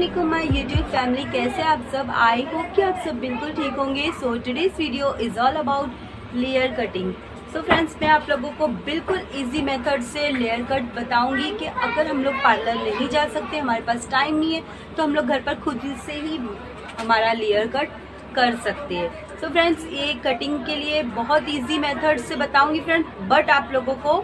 Aslam my YouTube family कैसे आप सब? आई होप कि आप सब बिल्कुल ठीक होंगे। So today's video is all about layer cutting so friends मैं आप लोगों को बिल्कुल इजी मेथड से लेयर कट बताऊँगी कि अगर हम लोग पार्लर नहीं जा सकते, हमारे पास टाइम नहीं है तो हम लोग घर पर खुद से ही हमारा लेयर कट कर सकते हैं। सो फ्रेंड्स ये कटिंग के लिए बहुत इजी मेथड से बताऊँगी फ्रेंड बट आप लोगों को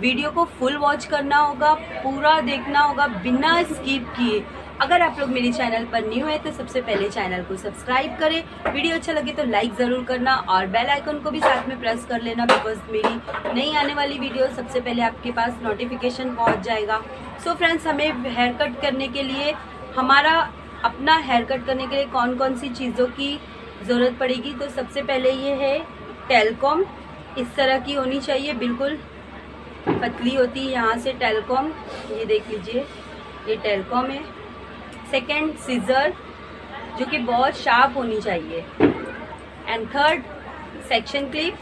वीडियो को फुल वॉच करना होगा, पूरा देखना होगा, बिना स्किप किए। अगर आप लोग मेरे चैनल पर न्यू है तो सबसे पहले चैनल को सब्सक्राइब करें। वीडियो अच्छा लगे तो लाइक ज़रूर करना और बेल आइकन को भी साथ में प्रेस कर लेना बिकॉज़ मेरी नई आने वाली वीडियो सबसे पहले आपके पास नोटिफिकेशन पहुँच जाएगा। सो so फ्रेंड्स हमें हेयर कट करने के लिए, हमारा अपना हेयर कट करने के लिए कौन कौन सी चीज़ों की ज़रूरत पड़ेगी? तो सबसे पहले ये है टेलकॉम इस तरह की होनी चाहिए, बिल्कुल पतली होती है यहाँ से टेलकॉम ये देख लीजिए, ये टेलकॉम है। सेकंड सीजर जो कि बहुत शार्प होनी चाहिए। And third section clip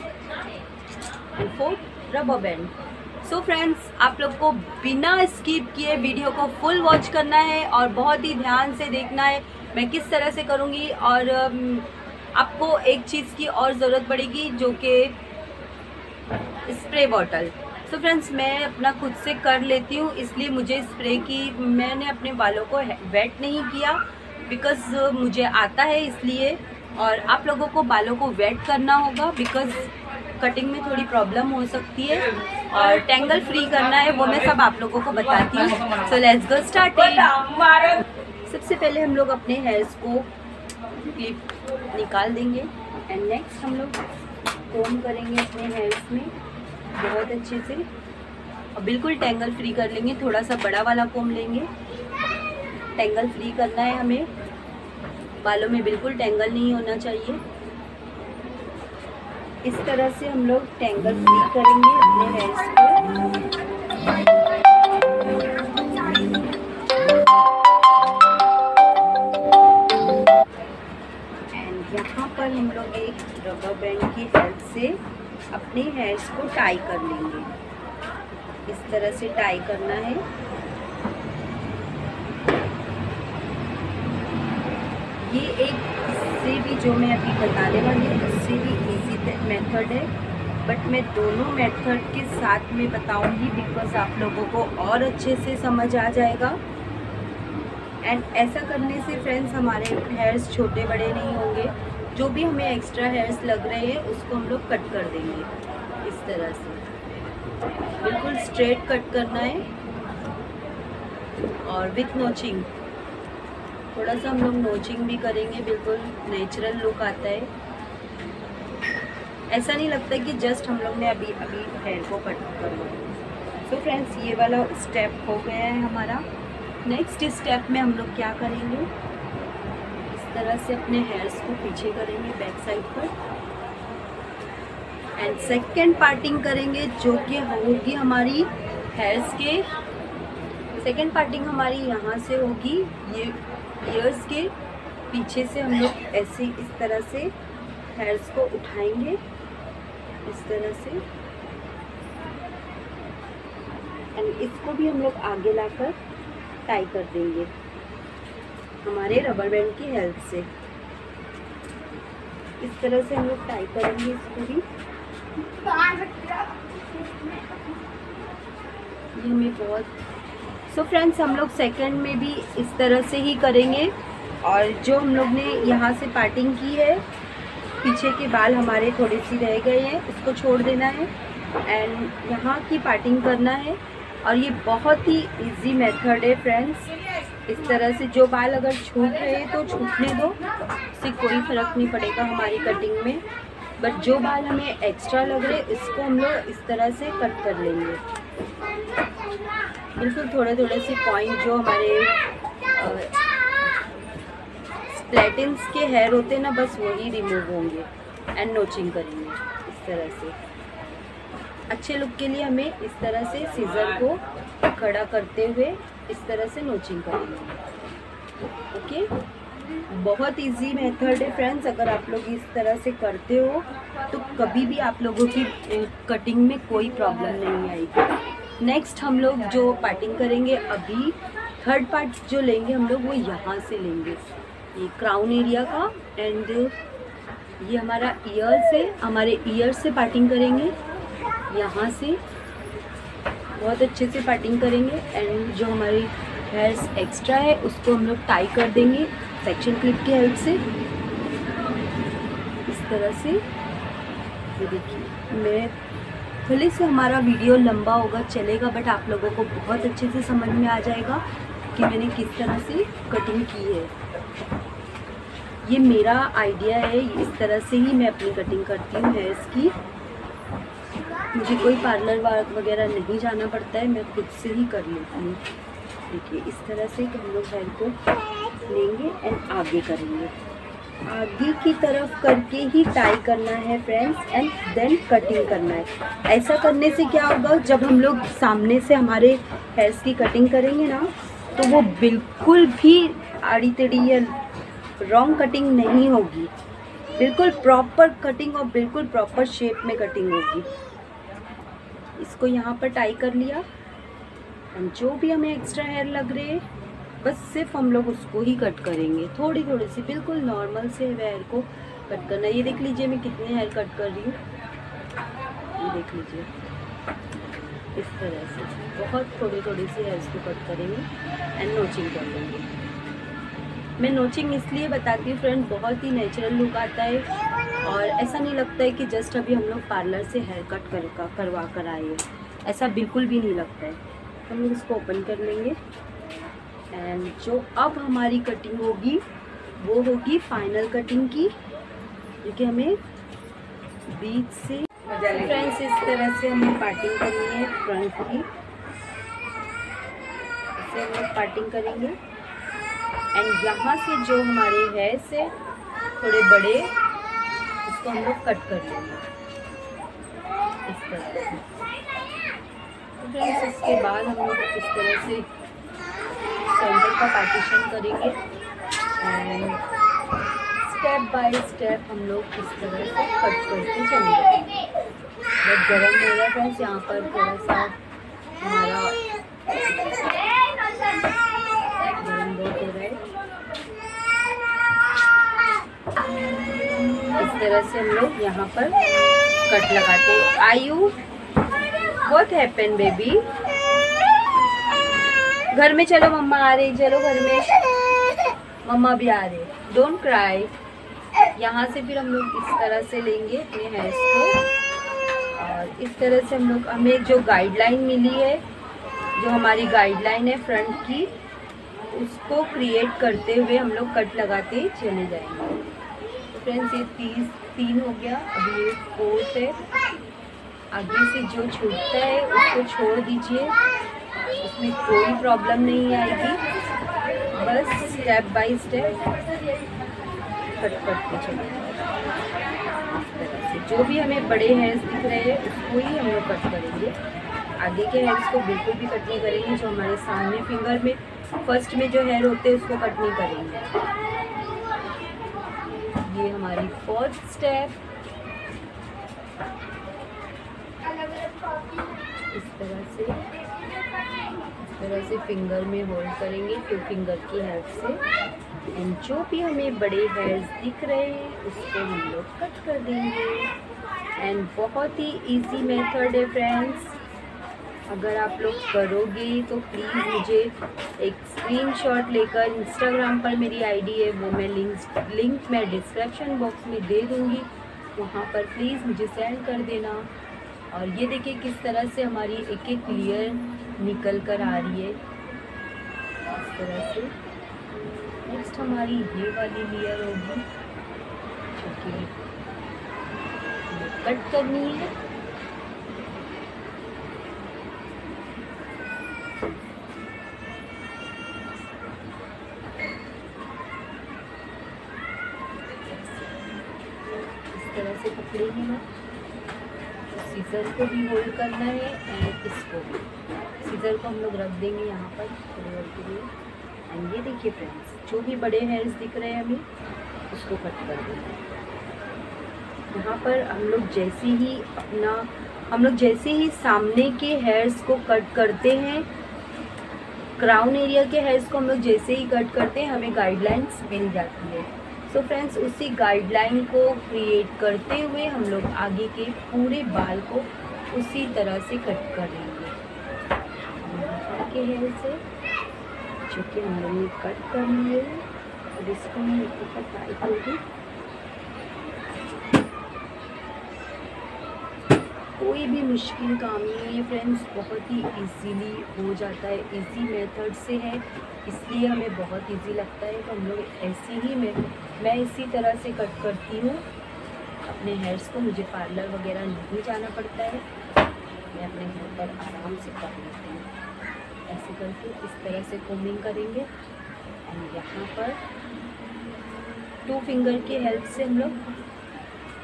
and fourth rubber band so friends आप लोग को बिना स्किप किए वीडियो को फुल वॉच करना है और बहुत ही ध्यान से देखना है मैं किस तरह से करूँगी और um, आपको एक चीज़ की और ज़रूरत पड़ेगी जो कि स्प्रे बॉटल सो फ्रेंड्स मैं अपना खुद से कर लेती हूँ, इसलिए मुझे स्प्रे की मैंने अपने बालों को वेट नहीं किया बिकॉज़ मुझे आता है इसलिए और आप लोगों को बालों को वेट करना होगा बिकॉज़ कटिंग में थोड़ी प्रॉब्लम हो सकती है और टेंगल फ्री करना है, वो मैं सब आप लोगों को बताती हूँ। सो लेट्स गो स्टार्ट सबसे पहले हम लोग अपने हेयर्स को क्लिप निकाल देंगे एंड नेक्स्ट हम लोग कोम करेंगे अपने हेयर्स में। बहुत अच्छे से। और बिल्कुल टेंगल फ्री कर लेंगे थोड़ा सा बड़ा वाला कोम लेंगे। टेंगल फ्री करना है हमें। बालों में बिल्कुल टेंगल नहीं होना चाहिए। इस तरह से हम लोग टेंगल फ्री करेंगे अपने हेयर्स को। हम लोग एक रबर बैंड की हेल्प से अपने हेयर्स को टाई कर लेंगे। इस तरह से टाई करना है। ये एक इससे भी जो मैं अभी बताने वाली हूँ उससे भी इजी मेथड है। बट मैं दोनों मेथड के साथ में बताऊँगी बिकॉज़ आप लोगों को और अच्छे से समझ आ जाएगा। एंड ऐसा करने से फ्रेंड्स हमारे हेयर्स छोटे बड़े नहीं होंगे। जो भी हमें एक्स्ट्रा हेयर्स लग रहे हैं, उसको हम लोग कट कर देंगे, इस तरह से। बिल्कुल स्ट्रेट कट करना है। और विथ नोचिंग थोड़ा सा हम लोग नोचिंग भी करेंगे, बिल्कुल नेचुरल लुक आता है। ऐसा नहीं लगता कि जस्ट हम लोग ने अभी अभी हेयर को कट कर लिया सो फ्रेंड्स ये वाला स्टेप हो गया है हमारा। नेक्स्ट स्टेप में हम लोग क्या करेंगे? तरह से अपने हेयर्स को पीछे करेंगे बैक साइड पर. एंड सेकेंड पार्टिंग करेंगे, जो कि होगी हमारी हेयर्स के. सेकेंड पार्टिंग हमारी यहाँ से होगी, ये ईयर्स के पीछे से हम लोग ऐसे इस तरह से हेयर्स को उठाएँगे. इस तरह से. एंड इसको भी हम लोग आगे लाकर टाई कर देंगे. हमारे रबर बैंड की हेल्प से। इस तरह से हम लोग टाई करेंगे इसको भी ये हमें बहुत। सो फ्रेंड्स हम लोग सेकंड में भी इस तरह से ही करेंगे। और जो हम लोग ने यहाँ से पार्टिंग की है, पीछे के बाल हमारे थोड़े सी रह गए हैं उसको छोड़ देना है। एंड यहाँ की पार्टिंग करना है। और ये बहुत ही इजी मेथड है फ्रेंड्स इस तरह से जो बाल अगर छूट रहे तो छूटने दो। इससे कोई फ़र्क नहीं पड़ेगा हमारी कटिंग में। बट जो बाल हमें एक्स्ट्रा लग रहे इसको हम लोग इस तरह से कट कर लेंगे। बिल्कुल थोड़े थोड़े से पॉइंट जो हमारे स्प्लेटिन्स के हेयर होते हैं ना, बस वही रिमूव होंगे एंड नोचिंग करेंगे इस तरह से। अच्छे लुक के लिए हमें इस तरह से सीज़र को खड़ा करते हुए इस तरह से नोचिंग करेंगे। ओके? बहुत इजी मेथड है फ्रेंड्स अगर आप लोग इस तरह से करते हो तो कभी भी आप लोगों की कटिंग में कोई प्रॉब्लम नहीं आएगी। नेक्स्ट हम लोग जो पार्टिंग करेंगे, अभी थर्ड पार्ट जो लेंगे हम लोग, वो यहाँ से लेंगे। ये क्राउन एरिया का एंड ये हमारा ईयर से हमारे ईयर से पार्टिंग करेंगे, यहाँ से। बहुत अच्छे से पार्टिंग करेंगे एंड जो हमारी हेयर्स एक्स्ट्रा है, उसको हम लोग टाई कर देंगे सेक्शन क्लिप की हेल्प से। इस तरह से। ये देखिए, मैं भले से हमारा वीडियो लंबा होगा, चलेगा बट आप लोगों को बहुत अच्छे से समझ में आ जाएगा कि मैंने किस तरह से कटिंग की है। ये मेरा आइडिया है, इस तरह से ही मैं अपनी कटिंग करती हूँ हेयर्स की। मुझे कोई पार्लर वगैरह नहीं जाना पड़ता है, मैं खुद से ही कर लेती हूँ। देखिए, इस तरह से हम लोग हेयर को लेंगे एंड आगे करेंगे। आगे की तरफ़ करके ही टाई करना है फ्रेंड्स एंड देन कटिंग करना है। ऐसा करने से क्या होगा, जब हम लोग सामने से हमारे हेयर्स की कटिंग करेंगे ना तो वो बिल्कुल भी आड़ी टेढ़ी या रॉन्ग कटिंग नहीं होगी। बिल्कुल प्रॉपर कटिंग और बिल्कुल प्रॉपर शेप में कटिंग होगी। इसको यहाँ पर टाई कर लिया। एंड जो भी हमें एक्स्ट्रा हेयर लग रहे बस सिर्फ़ हम लोग उसको ही कट करेंगे। थोड़ी थोड़ी सी, बिल्कुल नॉर्मल से हेयर को कट करना। ये देख लीजिए मैं कितने हेयर कट कर रही हूँ। ये देख लीजिए। इस तरह से। बहुत थोड़ी थोड़ी सी हेयर्स को कट करेंगे। एंड नोचिंग कर लेंगे। मैं नोचिंग इसलिए बताती हूँ फ्रेंड बहुत ही नेचुरल लुक आता है। और ऐसा नहीं लगता है कि जस्ट अभी हम लोग पार्लर से हेयर कट कर, करवा कर आए ऐसा बिल्कुल भी नहीं लगता है। हम लोग इसको ओपन कर लेंगे। एंड जो अब हमारी कटिंग होगी, वो होगी फाइनल कटिंग की, क्योंकि हमें बीच से फ्रेंड्स इस तरह से हमें पार्टिंग करनी है फ्रंट की। इसे हम लोग पार्टिंग करेंगे। एंड यहाँ से जो हमारे है, से थोड़े बड़े, उसको हम लोग कट कर लेंगे इस तरह से। तो फ्रेंड्स इसके बाद हम लोग इस तरह से सेंटर का पार्टीशन करेंगे। एंड स्टेप बाय स्टेप हम लोग इस तरह से कट करके चलेंगे बहुत गर्म हो रहा है फ्रेंड्स यहाँ पर थोड़ा सा हमारा गर्म बहुत हो रहा है इस तरह से हम लोग यहाँ पर कट लगाते हैं। आयु व्हाट हैपन बेबी घर में चलो, मम्मा आ रही, चलो घर में। मम्मा भी आ रहे। डोंट क्राई यहाँ से फिर हम लोग इस तरह से लेंगे अपने हेयर्स को। और इस तरह से हम लोग, हमें जो गाइडलाइन मिली है, जो हमारी गाइडलाइन है फ्रंट की, उसको क्रिएट करते हुए हम लोग कट लगाते चले जाएँगे। फ्रेंड्स ये तीस, तीन हो गया। अभी ये फोर्थ है। आगे से जो छूटता है, उसको छोड़ दीजिए। उसमें कोई प्रॉब्लम नहीं आएगी। बस स्टेप बाय स्टेप कट करते चलिए जो भी हमें बड़े हेयर्स दिख रहे हैं, उसको ही हम लोग कट करेंगे। आगे के हेयर्स को बिल्कुल भी कट नहीं करेंगे, जो हमारे सामने फिंगर में फ़र्स्ट में जो हेयर होते हैं, उसको कट नहीं करेंगे। ये हमारी फोर्थ स्टेप इस तरह से, इस तरह से फिंगर में होल्ड करेंगे टू फिंगर की हेल्प से। एंड जो भी हमें बड़े हेयर्स दिख रहे हैं, उसको हम लोग कट कर देंगे। एंड बहुत ही इजी मेथड है फ्रेंड्स अगर आप लोग करोगे तो प्लीज़ मुझे एक स्क्रीनशॉट लेकर इंस्टाग्राम पर मेरी आईडी है, वो मैं लिंक लिंक मैं डिस्क्रिप्शन बॉक्स में दे दूँगी। वहाँ पर प्लीज़ मुझे सेंड कर देना। और ये देखिए किस तरह से हमारी एक एक लेयर निकल कर आ रही है। इस तरह से। नेक्स्ट हमारी ये वाली लेयर होगी कट करनी है इस तरह से पकड़ेंगे ना सीज़र को भी होल्ड करना है एंड इसको भी। सीज़र को हम लोग रख देंगे यहाँ पर थोड़ी के लिए। एंड ये देखिए फ्रेंड्स जो भी बड़े हेयर्स दिख रहे हैं हमें उसको कट कर देंगे। यहाँ पर हम लोग जैसे ही अपना, हम लोग जैसे ही सामने के हेयर्स को कट करते हैं क्राउन एरिया के हेयर्स को हम लोग जैसे ही कट करते हैं, हमें गाइडलाइंस मिल जाती है। सो so फ्रेंड्स उसी गाइडलाइन को क्रिएट करते हुए हम लोग आगे के पूरे बाल को उसी तरह से कट कर लेंगे के हेयर से जो कि हम लोग कट कर लिए। और इसको मैं ऊपर करूँगी। कोई भी मुश्किल काम नहीं है फ्रेंड्स बहुत ही इजीली हो जाता है। इजी मेथड से है, इसलिए हमें बहुत इजी लगता है तो हम लोग ऐसे ही मैं मैं इसी तरह से कट करती हूँ। अपने हेयर्स को मुझे पार्लर वगैरह नहीं जाना पड़ता है। मैं अपने घर पर आराम से कर लेती हूँ। ऐसे करके इस तरह से कोमिंग करेंगे। और यहाँ पर टू फिंगर की हेल्प से हम लोग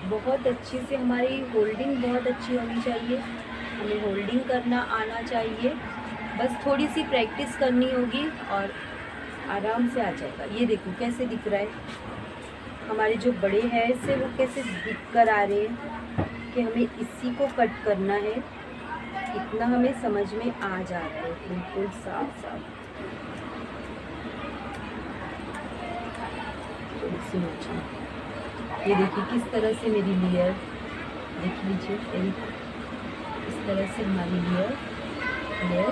बहुत अच्छे से हमारी होल्डिंग बहुत अच्छी होनी चाहिए। हमें होल्डिंग करना आना चाहिए। बस थोड़ी सी प्रैक्टिस करनी होगी और आराम से आ जाएगा। ये देखो कैसे दिख रहा है। हमारे जो बड़े हैं से वो कैसे दिख कर आ रहे हैं कि हमें इसी को कट करना है। इतना हमें समझ में आ जा रहा है। बिल्कुल साफ़ साफ़। थोड़ी सी ये देखिए किस तरह से मेरी लेयर देख लीजिए इस तरह से हमारी layer layer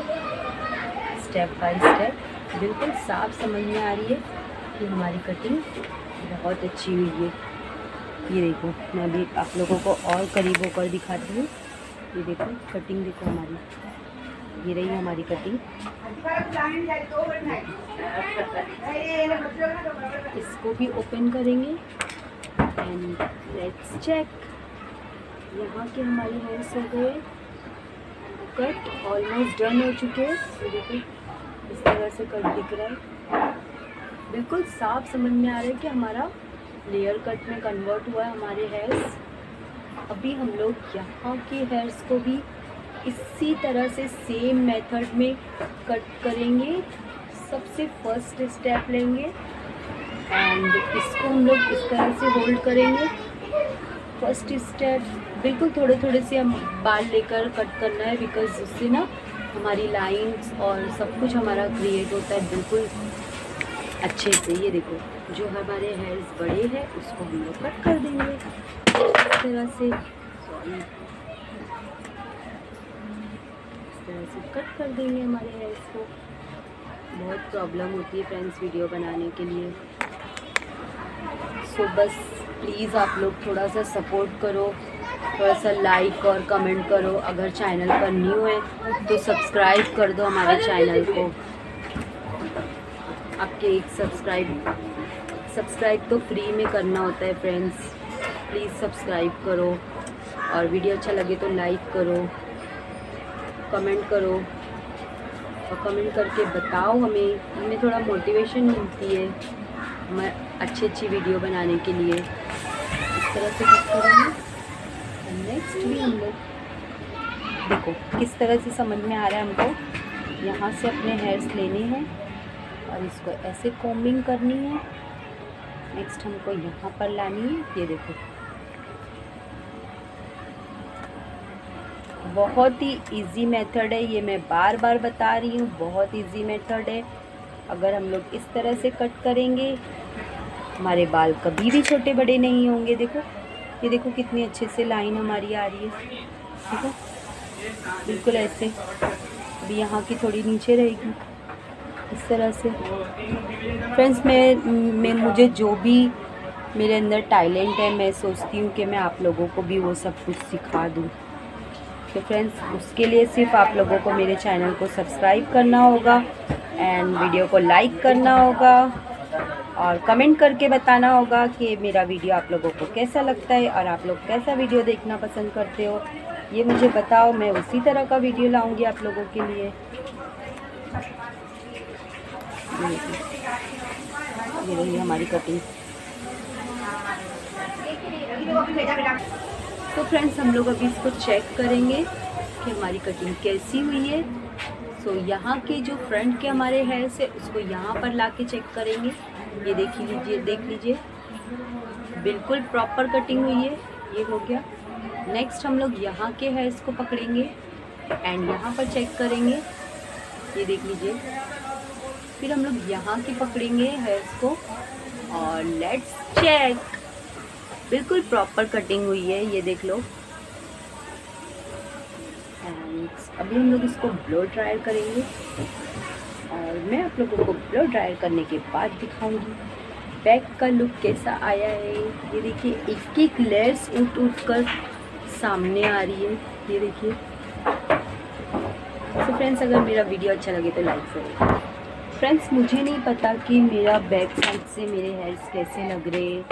step by step बिल्कुल साफ़ समझ में आ रही है कि हमारी कटिंग बहुत अच्छी हुई है। ये देखो, मैं अभी आप लोगों को और करीब होकर दिखाती हूँ। ये देखो कटिंग देखो हमारी। ये रही हमारी कटिंग इसको भी ओपन करेंगे। एंड लेट्स चेक यहाँ के हमारे हेयर्स हो गए। कट ऑलमोस्ट डन हो चुके हैं। देखिए इस तरह से कट दिख रहा है। बिल्कुल साफ़ समझ में आ रहा है कि हमारा लेयर कट में कन्वर्ट हुआ है हमारे हेयर्स अभी हम लोग यहाँ के हेयर्स को भी इसी तरह से सेम मेथड में कट करेंगे। सबसे फ़र्स्ट स्टेप लेंगे। एंड इसको हम लोग इस तरह से होल्ड करेंगे। फ़र्स्ट स्टेप बिल्कुल थोड़े थोड़े से हम बाल लेकर कट करना है बिकॉज़ उससे ना हमारी लाइंस और सब कुछ हमारा क्रिएट होता है बिल्कुल अच्छे से। ये देखो, जो हमारे हेयर्स बड़े हैं, उसको हम लोग कट कर देंगे। इस तरह से सॉरी इस तरह से कट कर देंगे हमारे हेयर्स को। बहुत प्रॉब्लम होती है फ्रेंड्स वीडियो बनाने के लिए। सो so, बस प्लीज़ आप लोग थोड़ा सा सपोर्ट करो थोड़ा सा लाइक और कमेंट करो। अगर चैनल पर न्यू है तो सब्सक्राइब कर दो हमारे चैनल को। आपके एक सब्सक्राइब सब्सक्राइब तो फ्री में करना होता है फ्रेंड्स प्लीज़ सब्सक्राइब करो। और वीडियो अच्छा लगे तो लाइक करो। कमेंट करो। और कमेंट करके बताओ हमें। हमें थोड़ा मोटिवेशन मिलती है। मैं अच्छी अच्छी वीडियो बनाने के लिए। इस तरह से कट करेंगे। नेक्स्ट भी हम लोग देखो, किस तरह से समझ में आ रहा है हमको। यहाँ से अपने हेयर्स लेने हैं और इसको ऐसे कॉम्बिंग करनी है। नेक्स्ट हमको यहाँ पर लानी है। ये देखो। बहुत ही इजी मेथड है। ये मैं बार बार बता रही हूँ। बहुत इजी मेथड है। अगर हम लोग इस तरह से कट करेंगे हमारे बाल कभी भी छोटे बड़े नहीं होंगे, देखो। ये देखो कितनी अच्छे से लाइन हमारी आ रही है। ठीक है? बिल्कुल ऐसे। अभी यहाँ की थोड़ी नीचे रहेगी, इस तरह से। फ्रेंड्स, मैं मैं, मुझे जो भी मेरे अंदर टैलेंट है, मैं सोचती हूँ कि मैं आप लोगों को भी वो सब कुछ सिखा दूँ। तो फ्रेंड्स, उसके लिए सिर्फ़ आप लोगों को मेरे चैनल को सब्सक्राइब करना होगा, एंड वीडियो को लाइक करना होगा। और कमेंट करके बताना होगा कि मेरा वीडियो आप लोगों को कैसा लगता है और आप लोग कैसा वीडियो देखना पसंद करते हो। ये मुझे बताओ, मैं उसी तरह का वीडियो लाऊँगी आप लोगों के लिए। ये रही हमारी कटिंग तो फ्रेंड्स हम लोग अभी इसको चेक करेंगे कि हमारी कटिंग कैसी हुई है। सो यहाँ के जो फ्रंट के हमारे हेयर्स है, उसको यहाँ पर ला के चेक करेंगे। ये देख लीजिए देख लीजिए। बिल्कुल प्रॉपर कटिंग हुई है, ये हो गया। नेक्स्ट हम लोग यहाँ के हेयर्स को पकड़ेंगे एंड यहाँ पर चेक करेंगे। ये देख लीजिए। फिर हम लोग यहाँ के पकड़ेंगे हेयर्स को और लेट्स चेक बिल्कुल प्रॉपर कटिंग हुई है, ये देख लो। एंड अभी हम लोग इसको ब्लो ट्रायल करेंगे। और मैं आप लोगों को ब्लो ड्रायर करने के बाद दिखाऊँगी। बैक का लुक कैसा आया है? ये देखिए एक एक लेयर्स उठ उठ कर सामने आ रही है। ये देखिए। तो फ्रेंड्स अगर मेरा वीडियो अच्छा लगे तो लाइक करें। फ्रेंड्स मुझे नहीं पता कि मेरा बैक साइड से मेरे हेयर्स कैसे लग रहे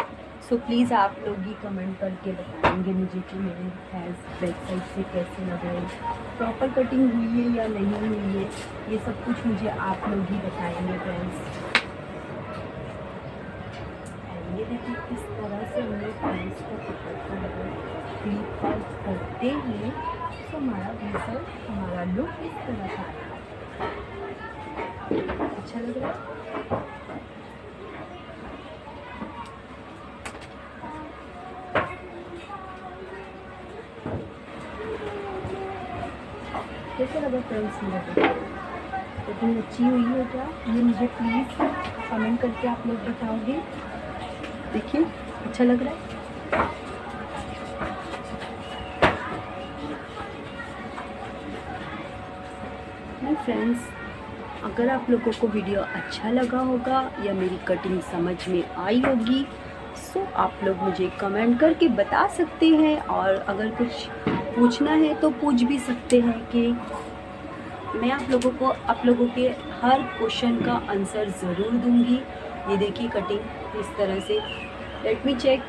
सो so, प्लीज़ आप लोग ही कमेंट करके बताएँगे मुझे कि मेरे हेयर्स बैक साइड से कैसे लग रहे प्रॉपर कटिंग हुई है या नहीं हुई है, ये सब कुछ मुझे आप लोग ही बताएँगे फ्रेंड्स ये देखिए किस तरह से हम लोग हेयर्स को पकड़ कर करते हैं तो हमारा रिज़ल्ट हमारा लुक इस तरह का अच्छा लग रहा है? कैसे लगा फ्रेंड्स मेरा लेकिन अच्छी हुई है क्या? ये मुझे प्लीज़ कमेंट करके आप लोग बताओगे। देखिए अच्छा लग रहा है? फ्रेंड्स अगर आप लोगों को वीडियो अच्छा लगा होगा या मेरी कटिंग समझ में आई होगी सो आप लोग मुझे कमेंट करके बता सकते हैं और अगर कुछ पूछना है तो पूछ भी सकते हैं कि मैं आप लोगों को, आप लोगों के हर क्वेश्चन का आंसर ज़रूर दूँगी। ये देखिए कटिंग इस तरह से। लेट मी चेक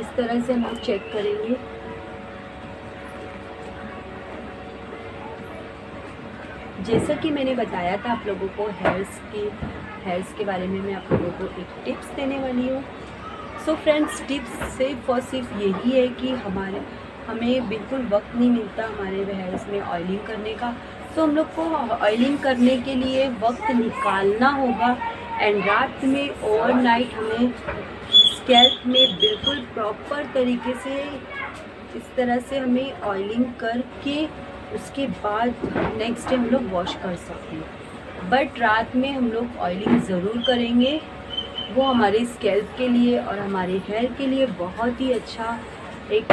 इस तरह से हम लोग चेक करेंगे। जैसा कि मैंने बताया था आप लोगों को हेयर्स के हेयर्स के बारे में मैं आप लोगों को एक टिप्स देने वाली हूँ। सो फ्रेंड्स टिप्स सिर्फ़ और सिर्फ़ यही है कि हमारे हमें बिल्कुल वक्त नहीं मिलता हमारे हेयर्स में ऑयलिंग करने का। तो हम लोग को ऑयलिंग करने के लिए वक्त निकालना होगा। एंड रात में ओवरनाइट हमें स्कैल्प में बिल्कुल प्रॉपर तरीके से इस तरह से हमें ऑयलिंग करके उसके बाद नेक्स्ट डे हम लोग वॉश कर सकते हैं। बट रात में हम लोग ऑयलिंग ज़रूर करेंगे। वो हमारे स्कैल्प के लिए और हमारे हेयर के लिए बहुत ही अच्छा एक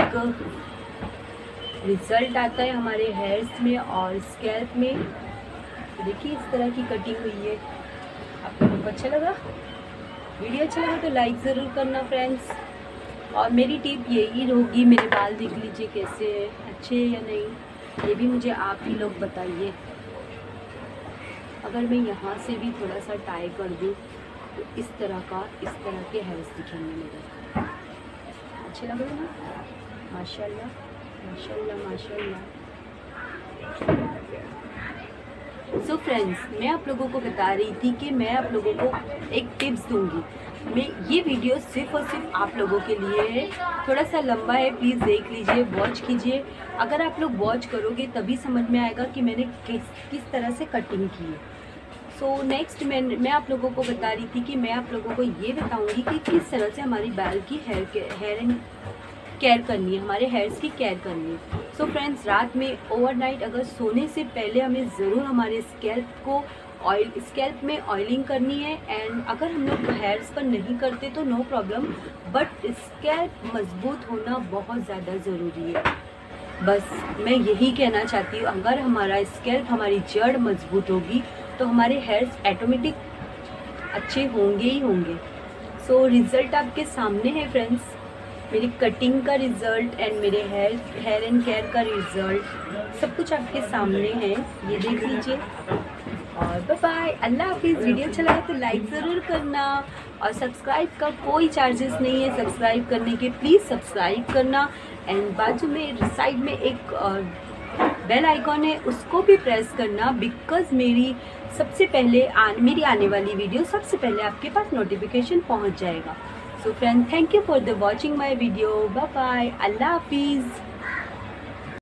रिज़ल्ट आता है हमारे हेयर्स में और स्कैल्प में। देखिए इस तरह की कटिंग हुई है। आप लोगों को अच्छा लगा? वीडियो अच्छा लगा तो लाइक ज़रूर करना फ्रेंड्स और मेरी टिप यही होगी, मेरे बाल देख लीजिए कैसे है अच्छे या नहीं। ये भी मुझे आप ही लोग बताइए। अगर मैं यहाँ से भी थोड़ा सा टाई कर दूँ तो इस तरह का, इस तरह के हेयर्स दिखेंगे मेरे अच्छे लग रहे हैं माशाल्लाह। माशाल्लाह माशाल्लाह। सो फ्रेंड्स मैं आप लोगों को बता रही थी कि मैं आप लोगों को एक टिप्स दूँगी। मैं ये वीडियो सिर्फ़ और सिर्फ़ आप लोगों के लिए है। थोड़ा सा लंबा है प्लीज़ देख लीजिए वॉच कीजिए। अगर आप लोग वॉच करोगे तभी समझ में आएगा कि मैंने किस किस तरह से कटिंग की है। सो so, नेक्स्ट मैं मैं आप लोगों को बता रही थी कि मैं आप लोगों को ये बताऊँगी कि किस तरह से हमारी बैल की हेयर हेयर एंड केयर करनी है हमारे हेयर्स की केयर करनी है सो so फ्रेंड्स रात में ओवरनाइट अगर सोने से पहले हमें ज़रूर हमारे स्कैल्प को ऑयल स्कैल्प में ऑयलिंग करनी है एंड अगर हम लोग हेयर्स पर नहीं करते तो नो प्रॉब्लम बट स्कैल्प मज़बूत होना बहुत ज़्यादा ज़रूरी है। बस मैं यही कहना चाहती हूँ अगर हमारा स्कैल्प हमारी जड़ मज़बूत होगी तो हमारे हेयर्स ऑटोमेटिक अच्छे होंगे ही होंगे। सो so, रिज़ल्ट आपके सामने है फ्रेंड्स मेरी कटिंग का रिज़ल्ट एंड मेरे हेयर हेयर एंड केयर का रिज़ल्ट सब कुछ आपके सामने है ये देख लीजिए। और बाय बाय अल्लाह हाफिज़। वीडियो अच्छा लगा तो लाइक ज़रूर करना और सब्सक्राइब का कोई चार्जेस नहीं है सब्सक्राइब करने के। प्लीज़ सब्सक्राइब करना एंड बाजू में साइड में एक बेल आइकॉन है उसको भी प्रेस करना बिकॉज़ मेरी सबसे पहले आ, मेरी आने वाली वीडियो सबसे पहले आपके पास नोटिफिकेशन पहुँच जाएगा। So friends thank you for the watching my video. Bye bye allah hafiz